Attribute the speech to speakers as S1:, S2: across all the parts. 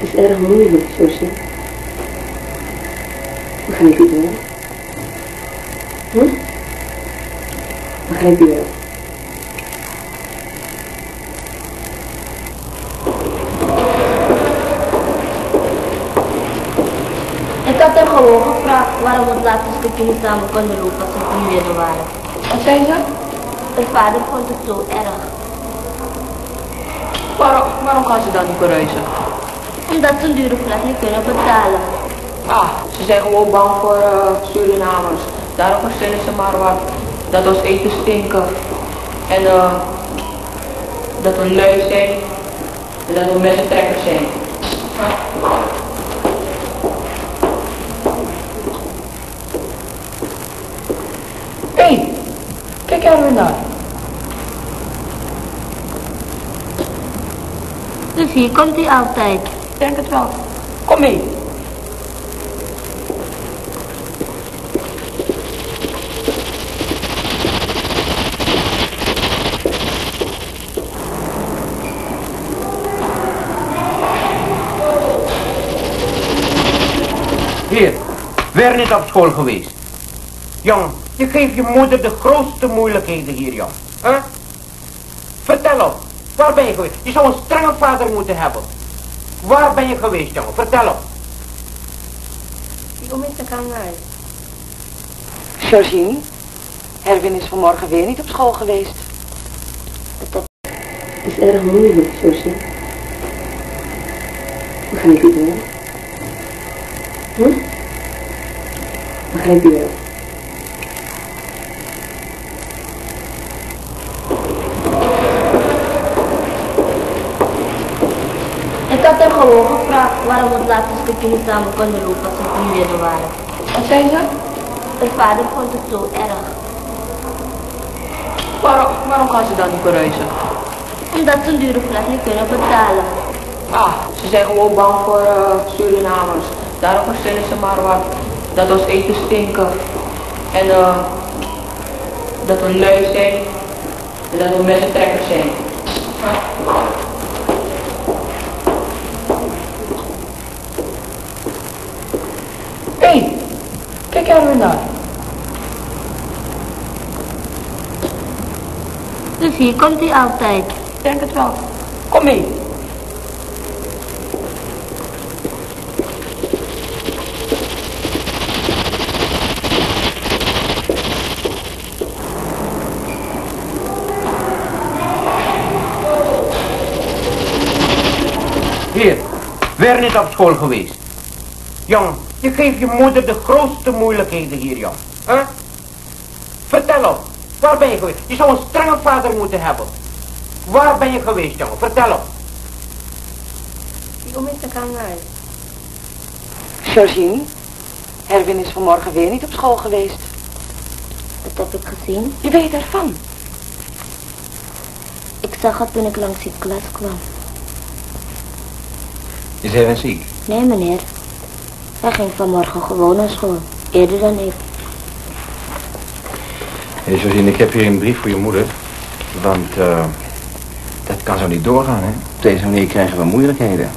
S1: Het is erg moeilijk, Josie. Begrijp je het wel? Hm? Begrijp je wel?
S2: Ik had hem gewoon gevraagd waarom we het laatste stukje niet samen konden lopen als we familieleden waren.
S3: Wat zei ze?
S2: Mijn vader vond het zo erg.
S3: Waarom, waarom gaan ze dan niet verhuizen?
S2: Omdat ze een dure flat niet kunnen betalen.
S3: Ah, ze zijn gewoon bang voor uh, Surinamers. Daarom verzinnen ze maar wat. Dat ons eten stinken. En uh, dat we lui zijn. En dat we messentrekkers zijn. Hé, hey, kijk er naar.
S2: Dus hier komt hij altijd.
S3: Denk het wel. Kom mee.
S4: Hier, weer niet op school geweest. Jong, je geeft je moeder de grootste moeilijkheden hier, jong. Huh? Vertel op, waar ben je geweest? Je zou een strenge vader moeten hebben. Waar ben je geweest, jongen? Vertel op.
S2: Die om is de kamer.
S5: Georgine, Herwin is vanmorgen weer niet op school geweest.
S1: Het is erg moeilijk, Josie. Begrijp je het wel? Hm? Begrijp je wel?
S2: Gewoon gevraagd waarom we het laatste stukje niet samen konden lopen als we familieleden waren.
S3: Wat zei ze?
S2: Mijn vader vond het zo erg.
S3: Waarom, waarom gaan ze dan niet verhuizen?
S2: Omdat ze een dure flat niet kunnen betalen.
S3: Ah, ze zijn gewoon bang voor uh, Surinamers. Daarom verzinnen ze maar wat. Dat ons eten stinken. En uh, dat we lui zijn. En dat we messentrekkers zijn. Naar.
S2: Dus hier komt hij altijd.
S3: Ik denk het wel. Kom mee.
S4: Hier, weer niet op school geweest. Jong, je geeft je moeder de grootste moeilijkheden hier, jong. Huh? Vertel op, waar ben je geweest? Je zou een strenge vader moeten hebben. Waar ben je geweest, jongen? Vertel op.
S2: Die om is de kamer.
S5: Georgine, Herwin is vanmorgen weer niet op school geweest.
S2: Dat heb ik gezien.
S5: Je weet ervan.
S2: Ik zag het toen ik langs die klas kwam.
S6: Is hij ziek?
S2: Nee, meneer. Hij ging vanmorgen gewoon naar school. Eerder dan ik.
S6: Hé, Josine, ik heb hier een brief voor je moeder. Want, eh, dat kan zo niet doorgaan, hè. Op deze manier krijgen we moeilijkheden.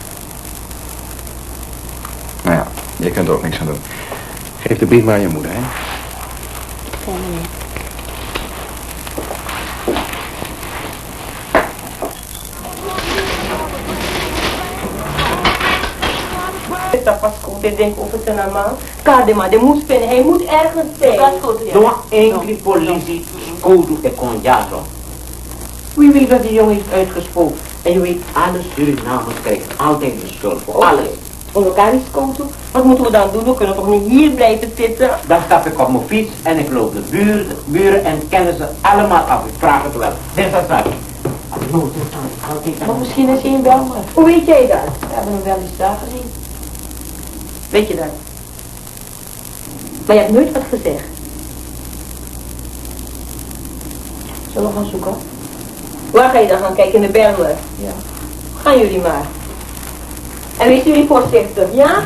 S6: Nou ja, je kunt er ook niks aan doen. Geef de brief maar aan je moeder, hè.
S2: Ja, meneer.
S7: Dat pas goed, ik denk over zijn naam. Kadema, die moet spinnen, hij moet ergens zijn.
S4: Door enkele politie scodo e conjazo. Wie weet wat die jongen heeft uitgesproken? En je weet, alle Surinamers krijgen altijd de schuld voor alles.
S7: Onder elkaar is koten. Wat moeten we dan doen? We kunnen toch niet hier blijven zitten?
S4: Dan stap ik op mijn fiets en ik loop de buren, buren en kennissen allemaal af. Ik vraag het wel. Dit is dat.
S7: Maar misschien is hij in Belmer. Hoe weet jij dat? We hebben hem wel eens daar gezien. Weet je dat? Maar je hebt nooit wat gezegd. Zullen we gaan zoeken? Waar ga je dan gaan kijken? In de Belmer? Ja. Gaan jullie maar. En wees jullie voorzichtig, ja?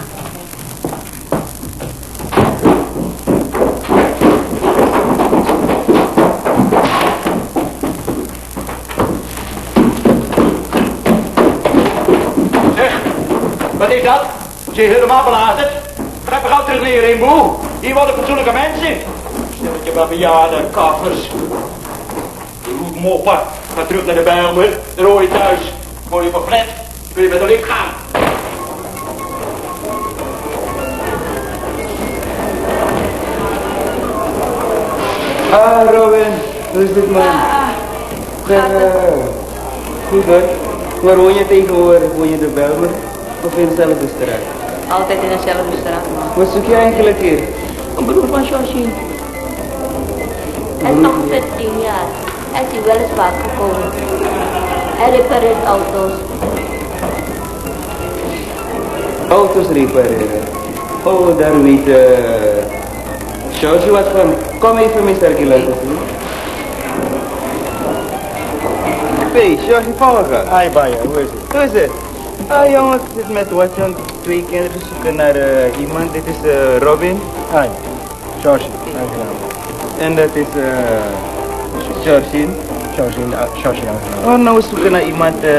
S8: Wat is dat? Je helemaal belazerd? Trek me gauw terug neer, Rainbow. Hier worden fatsoenlijke mensen. Stelletje maar bejaarden, kaffers. Roet moppen. Ga terug naar de Bijlmer. Dan hoor je thuis. Hoor je van flat. Kun je met de lift gaan.
S9: Ah, Robin. Hoe is dit, man? Ja, goed hoor. Waar woon je tegenwoordig? Woon je in de Belmer? Of in dezelfde straat?
S7: Altijd in dezelfde straat, man.
S9: Wat zoek je eigenlijk hier?
S7: Een broer van Josie.
S2: Hij is nog 15 jaar. Hij is hier wel eens vaak gekomen. Hij repareert auto's.
S9: Auto's repareren. Oh, daar weet uh, George wat van. Kom even, Mr. Gilles. Hey, George Volga.
S10: Hi, Baya, hoe is het?
S9: Hoe is het? Ah, jongens, ik zit met Watson. Twee kinderen zoeken naar uh, iemand. Dit is uh, Robin.
S10: Hi, George. Aangenaam.
S9: En dat is uh, Georgine.
S10: Georgine, uh, Georgine, aangenaam.
S9: Oh, nou, we zoeken naar iemand. Uh,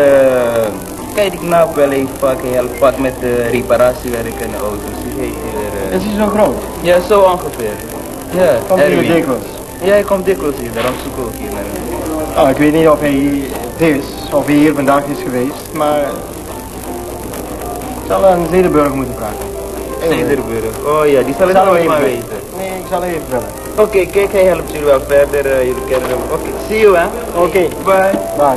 S9: kijk, ik nou wel even vaak help vaak met uh, reparatiewerk en auto's. Heet?
S10: Is hij zo groot?
S9: Ja, zo ongeveer. Ja,
S10: Komt hij hier dikwijls?
S9: Ja, hij komt dikwijls hier, daarom zoek ik ook hier naar hem.
S10: Oh, ik weet niet of hij het is, of hij hier vandaag is geweest, maar... Ik zal aan Zedenburg moeten vragen.
S9: Zedenburg, oh ja, die zal het
S10: Zal
S9: maar weten.
S10: Nee, ik zal even bellen.
S9: Oké, kijk, hij helpt jullie wel verder, uh, jullie kennen hem. Oké, see you hè.
S10: Oké.
S9: Bye.
S10: Bye.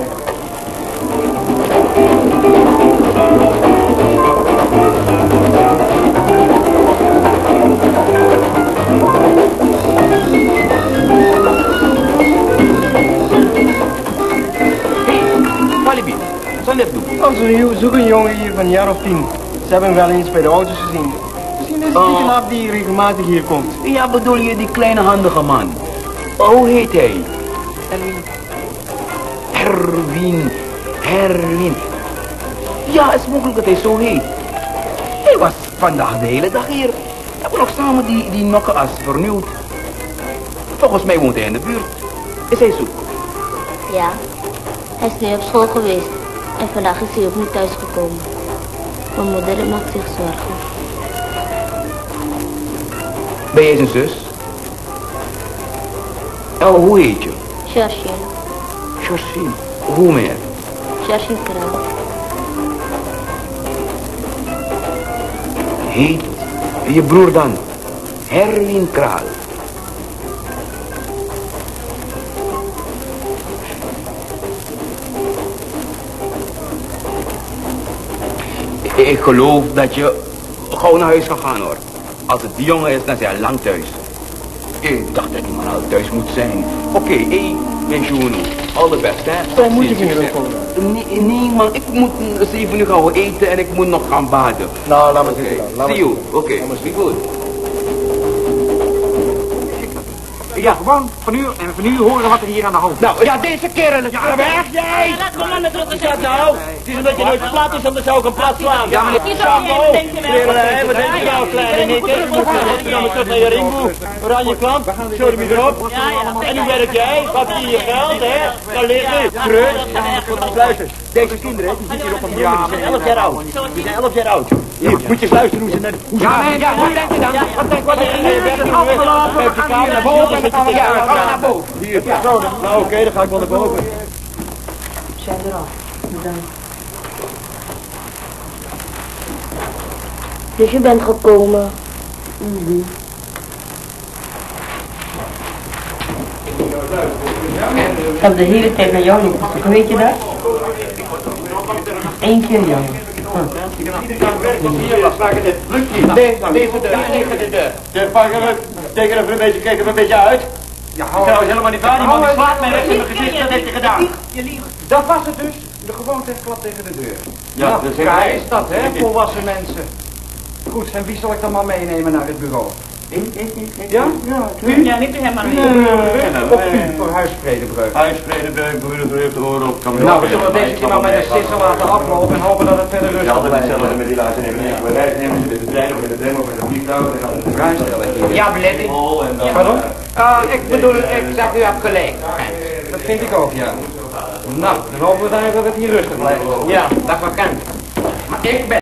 S11: Walibi, zal dit doen?
S10: Oh, ze zoeken een jongen hier van een jaar of tien. Ze hebben hem wel eens bij de auto's gezien. Misschien is het die knap die regelmatig hier komt.
S11: Ja, bedoel je die kleine handige man? Oh, hoe heet hij? Erwin. Erwin. Erwin. Ja, het is mogelijk dat hij zo heet. Hij was vandaag de hele dag hier. We hebben nog samen die, die nokkenas vernieuwd. Volgens mij woont hij in de buurt. Is hij zoek?
S2: Ja. Hij is nu op school geweest. En vandaag is hij opnieuw thuisgekomen. Mijn moeder maakt zich zorgen.
S11: Ben jij zijn zus? Oh, hoe heet je?
S2: Georgine.
S11: Josine. Hoe meer?
S2: Georgine Kraal.
S11: Heet je broer dan? Herwin Kraal. Ik geloof dat je gewoon naar huis kan gaan hoor. Als het die jongen is, dan is hij lang thuis. Ik dacht dat die man al thuis moet zijn. Oké, hé, mijn Juni. All the best, hè?
S10: Moeten
S11: Zie je, hè?
S10: ook
S11: Nee, nee man, ik moet zeven uur gaan eten en ik moet nog gaan baden.
S10: Nou, laat me zitten dan. Laat
S11: see you. Oké. Ja, gewoon van u en van u horen wat er hier aan de hand is. Nou, ja, deze kerel is ja, weg.
S8: Jij!
S7: Laat me maar met rust.
S8: Wat dat nou? Het is omdat je nooit plat is, anders zou ik een plat slaan.
S11: Ja, maar-
S8: Sambo,
S7: je.
S8: Klerenlijn, wat denk je nou, kleine nikker? Moet je dan met terug naar je ringboe. Oranje klant, sorry me erop. En nu werk jij, wat hier je geld, hè? Daar ligt het. Terug. Luister, deze kinderen, die zitten hier op een ja, die zijn 11 jaar oud. Die zijn 11 jaar oud. Hier, moet je eens luisteren hoe ze net... Hoe ze
S11: Ja, ja, wat denk je dan? Wat denk wat denk je? Het afgelopen, we gaan hier naar boven. Ja, we gaan naar boven.
S8: Hier, zo dan. Nou oké, dan ga ik wel naar boven.
S5: Zijn eraf. Bedankt.
S2: Dus je bent gekomen.
S5: Ik heb de hele tijd naar jou zoeken, weet je dat? Eén keer jongen.
S8: Hier, wat maken dit? Lukt niet. Deze deur, deze deur. De pakken even een beetje, kijk even een beetje uit. Ja, trouwens helemaal niet waar, die man slaat mij recht in mijn gezicht, dat heeft hij gedaan.
S11: Dat was het dus. De gewoonte klap tegen de deur.
S8: Ja, dat is
S11: dat, hè, volwassen mensen. Goed, en wie zal ik dan maar meenemen naar het bureau? Ja? Ja, u?
S7: Ja, niet helemaal
S11: Nee, nee, nee, nee. Of u, voor huisvredebreuk.
S8: Huisvredebreuk, broederbreuk, de oren op. Kan
S11: Nou, we zullen deze keer maar met de sisser laten aflopen en hopen dat het verder
S8: Ja,
S11: rustig
S8: altijd
S11: blijft.
S8: hetzelfde met die laatste nemen. We reizen nemen ze met de trein of met de tram of met de vliegtuig. En dan de
S11: Vrijstelling. Ja,
S8: en dan...
S11: Pardon? Ah, ik bedoel, ik zeg u hebt gelijk. Dat vind ik ook, ja. Nou, dan hopen we dan even dat het hier rustig blijft. Ja, dag agent. Maar ik ben...